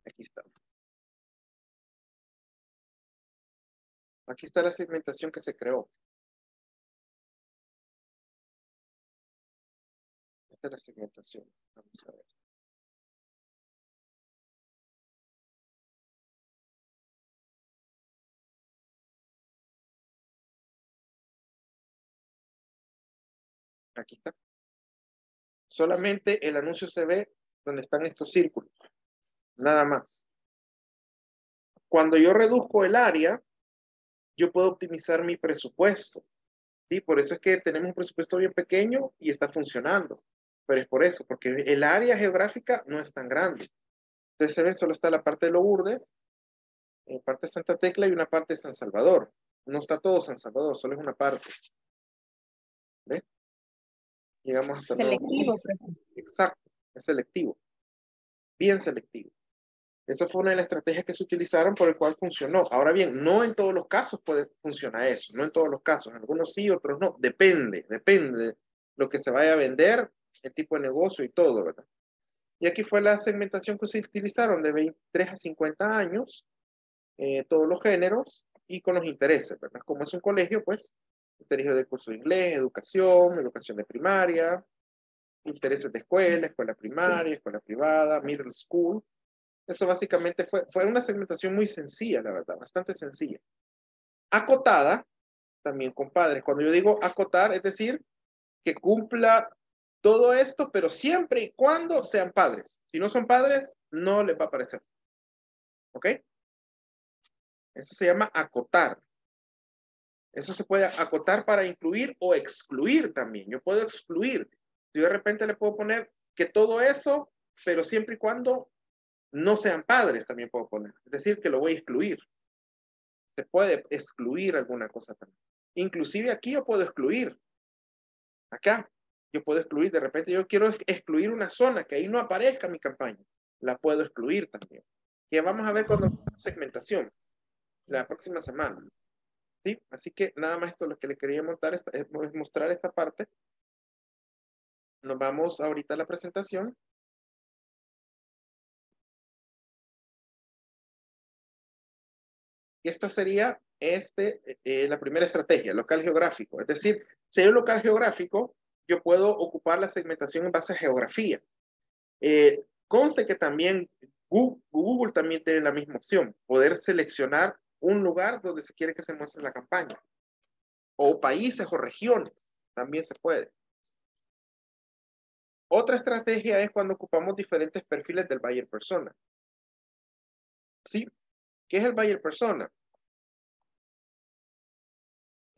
Aquí Aquí está la segmentación que se creó. Esta es la segmentación. Vamos a ver. Aquí está. Solamente el anuncio se ve donde están estos círculos. Nada más. Cuando yo reduzco el área, yo puedo optimizar mi presupuesto. ¿sí? Por eso es que tenemos un presupuesto bien pequeño y está funcionando. Pero es por eso, porque el área geográfica no es tan grande. Ustedes se ven, solo está la parte de Lourdes, en parte de Santa Tecla y una parte de San Salvador. No está todo San Salvador, solo es una parte. ¿Ve? Llegamos hasta Selectivo, Exacto, es selectivo. Bien selectivo. Esa fue una de las estrategias que se utilizaron por el cual funcionó. Ahora bien, no en todos los casos puede funcionar eso, no en todos los casos. Algunos sí, otros no. Depende, depende de lo que se vaya a vender, el tipo de negocio y todo, ¿verdad? Y aquí fue la segmentación que se utilizaron de 23 a 50 años, eh, todos los géneros y con los intereses, ¿verdad? Como es un colegio, pues, interés de curso de inglés, educación, educación de primaria, intereses de escuela, escuela primaria, escuela privada, middle school, eso básicamente fue, fue una segmentación muy sencilla, la verdad, bastante sencilla. Acotada, también con padres. Cuando yo digo acotar, es decir, que cumpla todo esto, pero siempre y cuando sean padres. Si no son padres, no les va a aparecer. ¿Ok? Eso se llama acotar. Eso se puede acotar para incluir o excluir también. Yo puedo excluir. Yo de repente le puedo poner que todo eso, pero siempre y cuando no sean padres, también puedo poner. Es decir, que lo voy a excluir. Se puede excluir alguna cosa también. Inclusive aquí yo puedo excluir. Acá yo puedo excluir. De repente yo quiero excluir una zona que ahí no aparezca mi campaña. La puedo excluir también. Que vamos a ver cuando segmentación. La próxima semana. ¿Sí? Así que nada más esto lo que le quería esta, es mostrar esta parte. Nos vamos ahorita a la presentación. Esta sería este, eh, la primera estrategia, local geográfico. Es decir, si hay un local geográfico, yo puedo ocupar la segmentación en base a geografía. Eh, conste que también Google, Google, también tiene la misma opción, poder seleccionar un lugar donde se quiere que se muestre la campaña. O países o regiones, también se puede. Otra estrategia es cuando ocupamos diferentes perfiles del buyer persona. ¿Sí? ¿Qué es el buyer persona?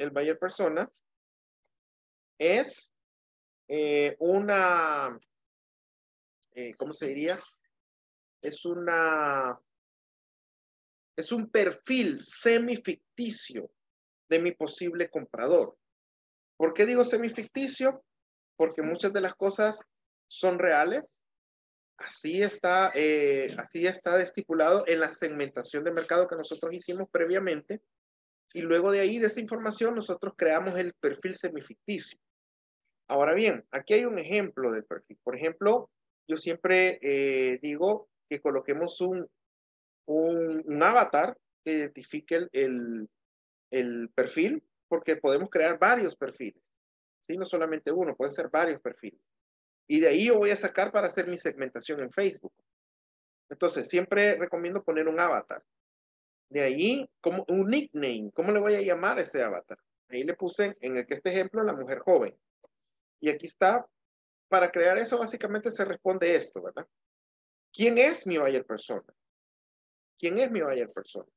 El buyer persona es eh, una, eh, ¿cómo se diría? Es una, es un perfil semificticio de mi posible comprador. ¿Por qué digo semificticio? Porque muchas de las cosas son reales, Así está, eh, así está estipulado en la segmentación de mercado que nosotros hicimos previamente. Y luego de ahí, de esa información, nosotros creamos el perfil semificticio. Ahora bien, aquí hay un ejemplo del perfil. Por ejemplo, yo siempre eh, digo que coloquemos un, un, avatar que identifique el, el, el, perfil, porque podemos crear varios perfiles. ¿sí? No solamente uno, pueden ser varios perfiles. Y de ahí yo voy a sacar para hacer mi segmentación en Facebook. Entonces, siempre recomiendo poner un avatar. De ahí, como un nickname, ¿cómo le voy a llamar a ese avatar? Ahí le puse en el que este ejemplo la mujer joven. Y aquí está, para crear eso básicamente se responde esto, ¿verdad? ¿Quién es mi buyer persona? ¿Quién es mi buyer persona?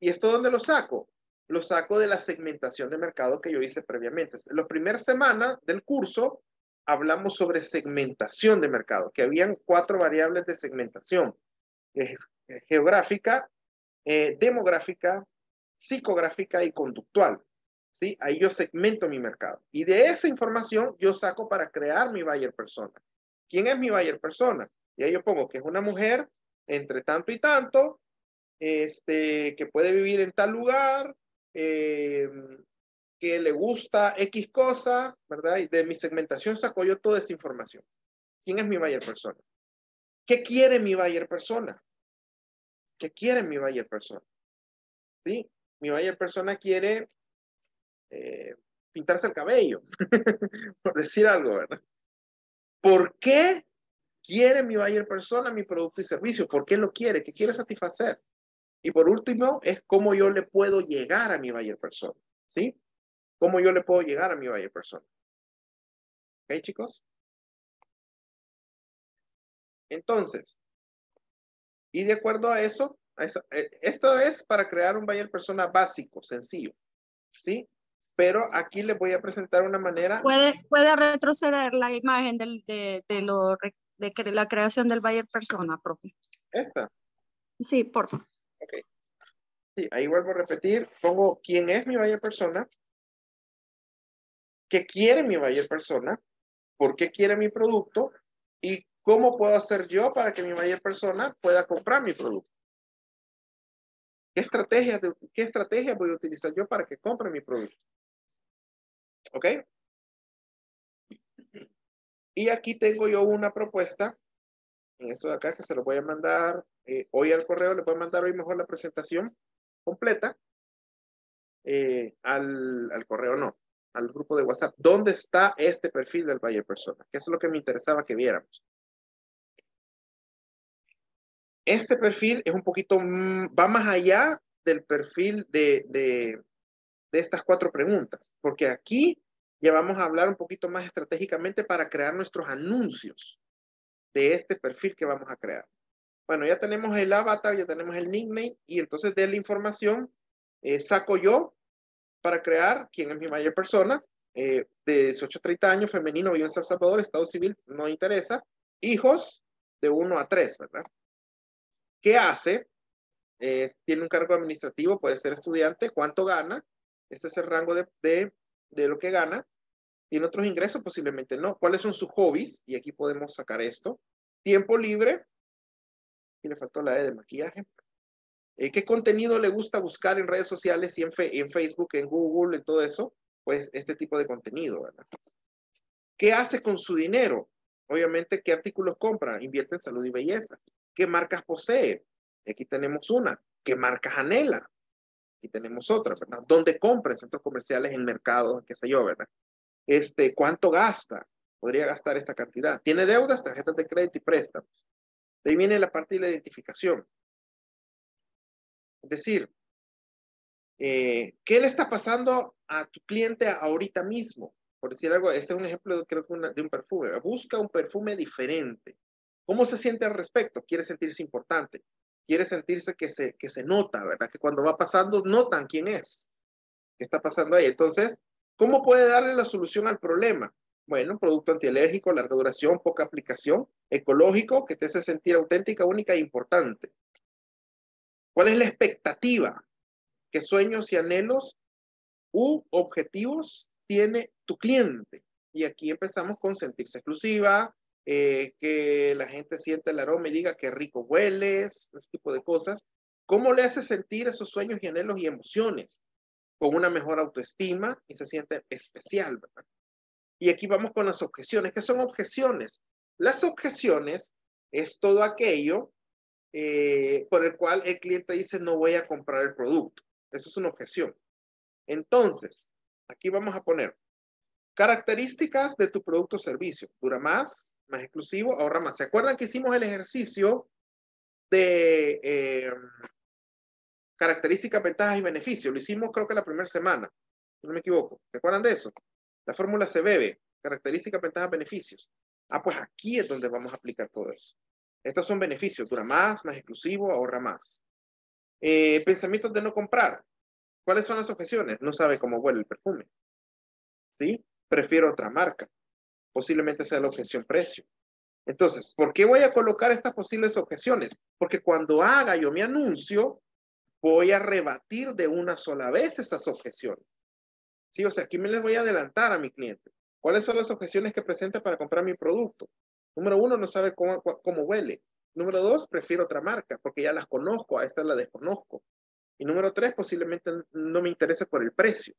¿Y esto dónde lo saco? Lo saco de la segmentación de mercado que yo hice previamente. En las primeras semanas del curso hablamos sobre segmentación de mercado, que habían cuatro variables de segmentación. Geográfica, eh, demográfica, psicográfica y conductual. ¿sí? Ahí yo segmento mi mercado. Y de esa información yo saco para crear mi buyer persona. ¿Quién es mi buyer persona? Y ahí yo pongo que es una mujer entre tanto y tanto, este, que puede vivir en tal lugar, eh, que le gusta X cosa, ¿verdad? Y de mi segmentación saco yo toda esa información. ¿Quién es mi buyer persona? ¿Qué quiere mi buyer persona? ¿Qué quiere mi buyer persona? ¿Sí? Mi buyer persona quiere eh, pintarse el cabello, [LAUGHS] por decir algo, ¿verdad? ¿Por qué quiere mi buyer persona mi producto y servicio? ¿Por qué lo quiere? ¿Qué quiere satisfacer? Y por último, es cómo yo le puedo llegar a mi buyer persona, ¿sí? ¿Cómo yo le puedo llegar a mi buyer persona? ¿Ok, chicos? Entonces, y de acuerdo a eso, eh, esto es para crear un buyer persona básico, sencillo, ¿sí? Pero aquí les voy a presentar una manera. ¿Puede, puede retroceder la imagen del, de, de, lo, de la creación del buyer persona, profe? ¿Esta? Sí, por favor. Ok. Sí, ahí vuelvo a repetir. Pongo quién es mi buyer persona, qué quiere mi buyer persona, por qué quiere mi producto y ¿Cómo puedo hacer yo para que mi mayor persona pueda comprar mi producto? ¿Qué estrategia, ¿Qué estrategia voy a utilizar yo para que compre mi producto? ¿Ok? Y aquí tengo yo una propuesta, en esto de acá, que se lo voy a mandar eh, hoy al correo, le voy a mandar hoy mejor la presentación completa eh, al, al correo, no, al grupo de WhatsApp. ¿Dónde está este perfil del buyer persona? Que es lo que me interesaba que viéramos. Este perfil es un poquito, mm, va más allá del perfil de, de, de estas cuatro preguntas, porque aquí ya vamos a hablar un poquito más estratégicamente para crear nuestros anuncios de este perfil que vamos a crear. Bueno, ya tenemos el avatar, ya tenemos el nickname y entonces de la información eh, saco yo para crear quién es mi mayor persona, eh, de 18 a 30 años, femenino, vive en San Salvador, estado civil, no interesa, hijos de 1 a 3, ¿verdad? ¿Qué hace? Eh, tiene un cargo administrativo, puede ser estudiante, ¿cuánto gana? Este es el rango de, de, lo que gana. ¿Tiene otros ingresos? Posiblemente no. ¿Cuáles son sus hobbies? Y aquí podemos sacar esto. Tiempo libre. Y le faltó la E de maquillaje. Eh, ¿Qué contenido le gusta buscar en redes sociales y en, fe, en, Facebook, en Google, en todo eso? Pues este tipo de contenido, ¿verdad? ¿Qué hace con su dinero? Obviamente, ¿qué artículos compra? Invierte en salud y belleza. ¿Qué marcas posee? Aquí tenemos una. ¿Qué marcas anhela? Aquí tenemos otra, ¿verdad? ¿Dónde compra? En centros comerciales, en mercados, qué sé yo, ¿verdad? Este, ¿Cuánto gasta? Podría gastar esta cantidad. ¿Tiene deudas? Tarjetas de crédito y préstamos. De ahí viene la parte de la identificación. Es decir, eh, ¿qué le está pasando a tu cliente ahorita mismo? Por decir algo, este es un ejemplo, creo que de un perfume. Busca un perfume diferente. ¿Cómo se siente al respecto? Quiere sentirse importante. Quiere sentirse que se, que se nota, ¿verdad? Que cuando va pasando notan quién es. ¿Qué está pasando ahí? Entonces, ¿cómo puede darle la solución al problema? Bueno, producto antialérgico, larga duración, poca aplicación, ecológico, que te hace sentir auténtica, única e importante. ¿Cuál es la expectativa? ¿Qué sueños y anhelos u objetivos tiene tu cliente? Y aquí empezamos con sentirse exclusiva, eh, que la gente sienta el aroma y diga que rico hueles, ese tipo de cosas. ¿Cómo le hace sentir esos sueños y anhelos y emociones? con una mejor autoestima y se siente especial, ¿verdad? Y aquí vamos con las objeciones. ¿Qué son objeciones? Las objeciones es todo aquello eh, por el cual el cliente dice no voy a comprar el producto. Eso es una objeción. Entonces, aquí vamos a poner características de tu producto o servicio. Dura más, más exclusivo, ahorra más. ¿Se acuerdan que hicimos el ejercicio de eh, características, ventajas y beneficios? Lo hicimos creo que la primera semana, no me equivoco. ¿Se acuerdan de eso? La fórmula se bebe, características, ventajas, beneficios. Ah, pues aquí es donde vamos a aplicar todo eso. Estos son beneficios, dura más, más exclusivo, ahorra más. Eh, pensamientos de no comprar. ¿Cuáles son las objeciones? No sabe cómo huele el perfume. ¿Sí? Prefiero otra marca. Posiblemente sea la objeción precio. Entonces, ¿por qué voy a colocar estas posibles objeciones? Porque cuando haga yo mi anuncio, voy a rebatir de una sola vez esas objeciones. Sí, o sea, aquí me les voy a adelantar a mi cliente. ¿Cuáles son las objeciones que presenta para comprar mi producto? Número uno, no sabe cómo, cómo huele. Número dos, prefiero otra marca porque ya las conozco, a esta la desconozco. Y número tres, posiblemente no me interese por el precio.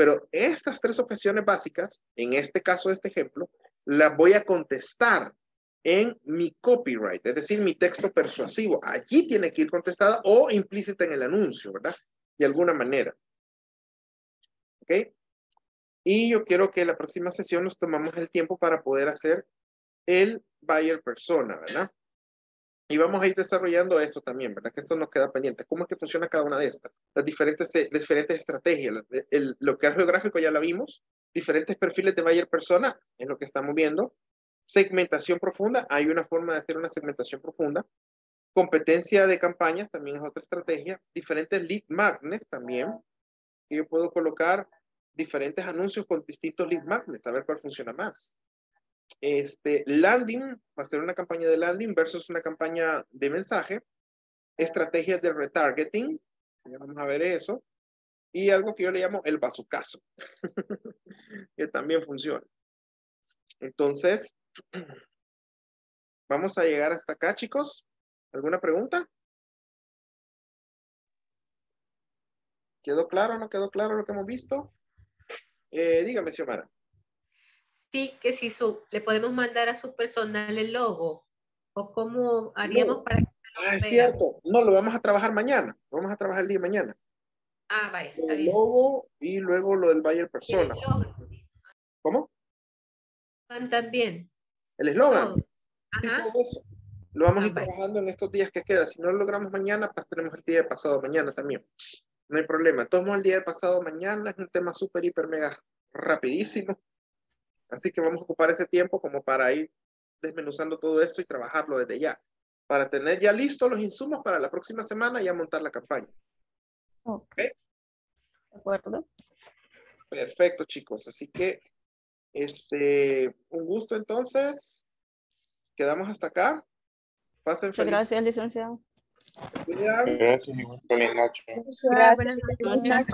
Pero estas tres objeciones básicas, en este caso, este ejemplo, las voy a contestar en mi copyright, es decir, mi texto persuasivo. Allí tiene que ir contestada o implícita en el anuncio, ¿verdad? De alguna manera. ¿Ok? Y yo quiero que la próxima sesión nos tomamos el tiempo para poder hacer el buyer persona, ¿verdad? Y vamos a ir desarrollando esto también, ¿verdad? Que esto nos queda pendiente. ¿Cómo es que funciona cada una de estas? Las diferentes, eh, diferentes estrategias. El, lo que es geográfico ya la vimos. Diferentes perfiles de buyer persona es lo que estamos viendo. Segmentación profunda. Hay una forma de hacer una segmentación profunda. Competencia de campañas también es otra estrategia. Diferentes lead magnets también. Y yo puedo colocar diferentes anuncios con distintos lead magnets, a ver cuál funciona más. Este, landing, ser una campaña de landing versus una campaña de mensaje. Estrategias de retargeting, ya vamos a ver eso. Y algo que yo le llamo el bazucazo, [LAUGHS] que también funciona. Entonces, [CLEARS THROAT] vamos a llegar hasta acá, chicos. ¿Alguna pregunta? ¿Quedó claro o no quedó claro lo que hemos visto? Eh, dígame, Xiomara. Sí, que si su, le podemos mandar a su personal el logo. ¿O cómo haríamos No. para que Ah, es cierto. No, lo vamos a trabajar mañana. Lo vamos a trabajar el día de mañana. Ah, vale, está El bien. logo y luego lo del el persona. ¿Cómo? también. El eslogan. Todo. Sí, Ajá. todo eso. Lo vamos a Ah, ir vale. trabajando en estos días que quedan. Si no lo logramos mañana, pues tenemos el día de pasado mañana también. No hay problema. Tomo el día de pasado mañana. Es un tema súper, hiper, mega rapidísimo. Así que vamos a ocupar ese tiempo como para ir desmenuzando todo esto y trabajarlo desde ya. Para tener ya listos los insumos para la próxima semana y ya montar la campaña. Ok. De acuerdo. Perfecto, chicos. Así que, este, un gusto entonces. Quedamos hasta acá. Pasen Muchas feliz. gracias, licenciado. Gracias. Gracias. Noches. Muchas